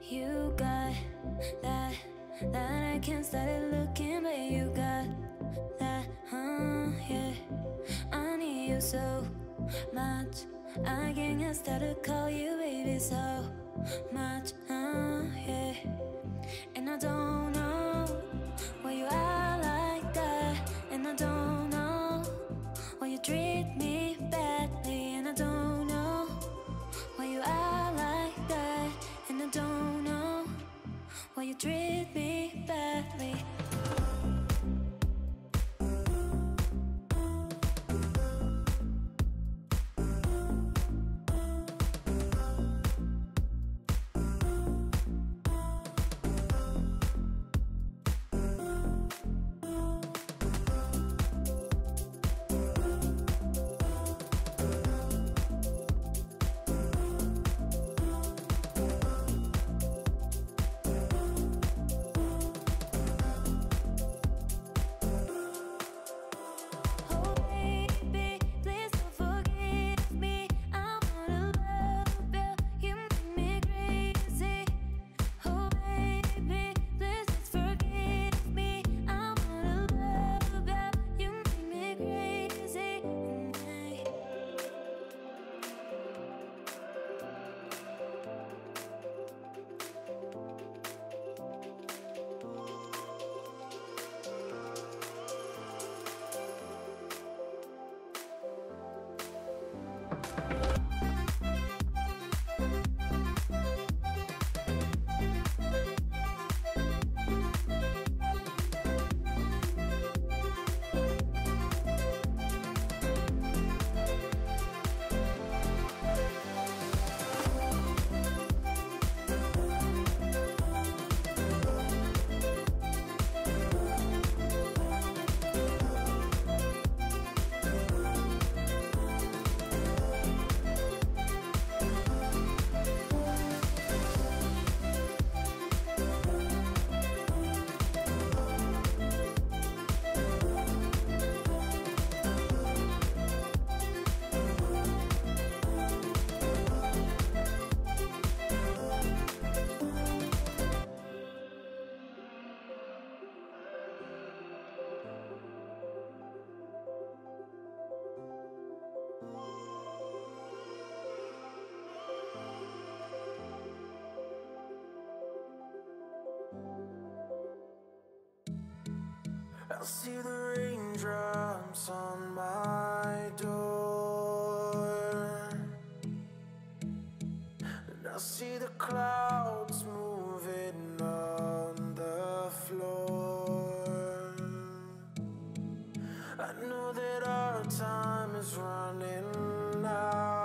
You got that, that I can't start looking, but you got that, huh, yeah. I need you so much. I can't start to call you baby so much, huh, yeah. And I don't I see the raindrops on my door. And I see the clouds moving on the floor. I know that our time is running out.